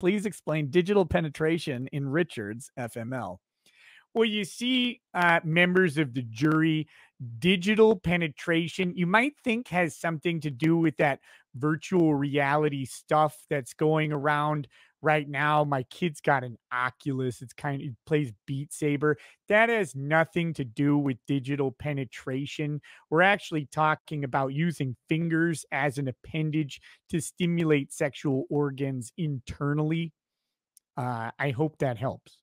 Please explain digital penetration in Richard's FML. Well, you see, uh, members of the jury, digital penetration, you might think has something to do with that virtual reality stuff that's going around right now. My kid's got an Oculus. It's kind of it plays Beat Saber. That has nothing to do with digital penetration. We're actually talking about using fingers as an appendage to stimulate sexual organs internally. Uh, I hope that helps.